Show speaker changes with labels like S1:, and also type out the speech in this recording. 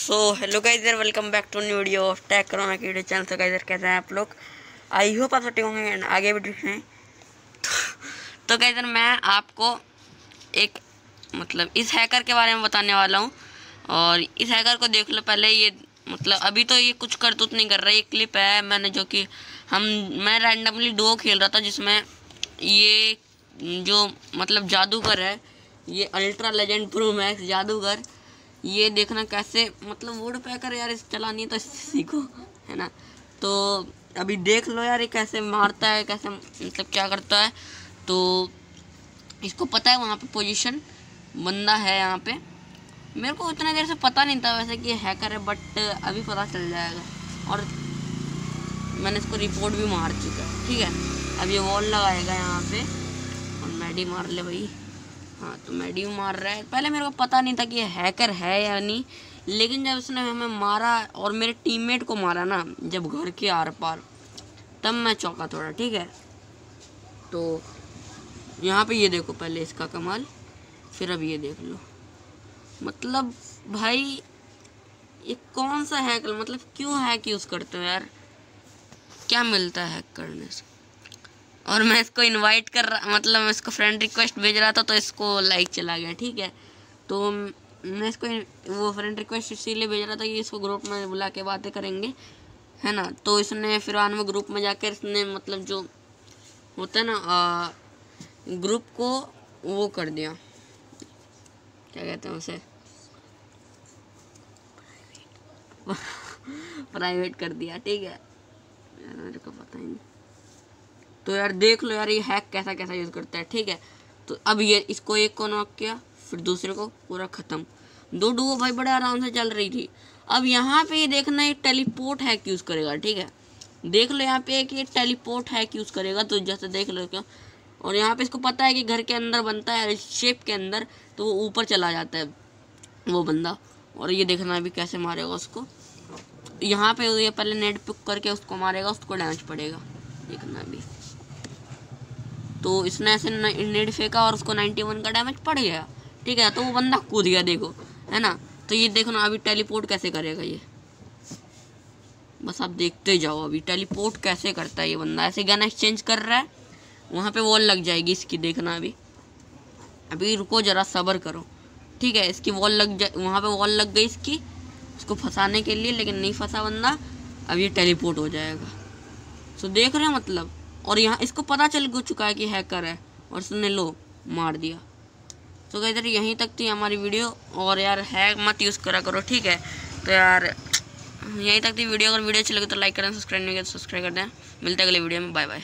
S1: सो hello guys यार welcome back to new video tag करोना की वीडियो चैनल से गाइस यार कैसे हैं आप लोग? आई होप आप ठीक होंगे एंड आगे भी ठीक तो, तो गाइस यार मैं आपको एक मतलब इस हैकर के बारे में बताने वाला हूँ। और इस हैकर को देख लो पहले ये मतलब अभी तो ये कुछ करतूत नहीं कर रहा ये क्लिप है मैंने जो कि हम मैं रैंडमली डो खेल रहा था जिसमें ये जो मतलब जादूगर है ये अल्ट्रा लेजेंड प्रो मैक्स जादूगर ये देखना कैसे मतलब वुड पैकर यार, इस चलानी तो सीखो, है ना? तो अभी देख लो यार, ये कैसे मारता है, कैसे मतलब क्या करता है? तो इसको पता है वहाँ पे पोजीशन बंदा है यहाँ पे। मेरे को उतना देर से पता नहीं था वैसे कि हैकर है बट अभी पता चल जाएगा। और मैंने इसको रिपोर्ट भी मार चुका है, ठीक है? अब ये वॉल लगाएगा यहाँ पे। और मैडी मार ले भाई। हाँ तो मेडियम मार रहा है। पहले मेरे को पता नहीं था कि ये हैकर है या नहीं, लेकिन जब उसने हमें मारा और मेरे टीममेट को मारा ना, जब घर के आर पार तब मैं चौंका थोड़ा, ठीक है? तो यहाँ पे ये देखो पहले इसका कमाल, फिर अब ये देख लो। मतलब भाई, ये कौन सा हैक मतलब क्यों हैक यूज़ करते हो यार? क्या मिलता है हैक करने से? और मैं इसको इनवाइट कर रहा मतलब मैं इसको फ्रेंड रिक्वेस्ट भेज रहा था तो इसको लाइक चला गया ठीक है? तो मैं इसको वो फ्रेंड रिक्वेस्ट इसीलिए भेज रहा था कि इसको ग्रुप में बुला के बातें करेंगे है ना? तो इसने फिर आन में ग्रुप में जाकर इसने मतलब जो होता है ना आ, ग्रुप को वो कर दिया। क्या कहते हैं उसे? प्राइवेट कर दिया ठीक है? मेरे को पता ही नहीं। तो यार देख लो यार, ये हैक कैसा कैसा यूज़ करता है, ठीक है? तो अब ये इसको एक को नॉक किया, फिर दूसरे को पूरा ख़त्म। दो डुओ भाई बड़े आराम से चल रही थी। अब यहाँ पे ये देखना ये टेलीपोर्ट हैक यूज़ करेगा, ठीक है? देख लो यहाँ पे कि ये टेलीपोर्ट हैक यूज़ करेगा तो जैसे देख लो क्या? और यहाँ पे इसको पता है कि घर के अंदर बनता है शेप के अंदर तो वो ऊपर चला जाता है, वो बंदा। और ये देखना अभी कैसे मारेगा उसको। यहाँ पे ये पहले नेट पिक करके उसको मारेगा, उसको डैमेज पड़ेगा। देखना अभी। तो इसने ऐसे नेट फेंका और उसको 91 का डैमेज पड़ गया। ठीक है तो वो बंदा कूद गया, देखो, है ना? तो ये देखो ना, अभी टेलीपोर्ट कैसे करेगा ये? बस आप देखते जाओ अभी टेलीपोर्ट कैसे करता है ये बंदा? ऐसे गन एक्सचेंज कर रहा है, वहाँ पे वॉल लग जाएगी इसकी, देखना अभी। अभी रुको ज़रा, सबर करो। ठीक है, इसकी वॉल लग जाए वहाँ पे वॉल लग गई इसकी उसको फंसाने के लिए, लेकिन नहीं फंसा बंदा, अब ये टेलीपोर्ट हो जाएगा। सो देख रहे हैं मतलब? और यहाँ इसको पता चल चुका है कि हैकर है और उसने लो मार दिया। तो इधर यहीं तक थी हमारी वीडियो और यार हैक मत यूज़ करा करो, ठीक है? तो यार यहीं तक थी वीडियो, अगर वीडियो अच्छी लगे तो लाइक करें सब्सक्राइब नहीं करें तो सब्सक्राइब कर दें मिलते हैं अगले वीडियो में बाय बाय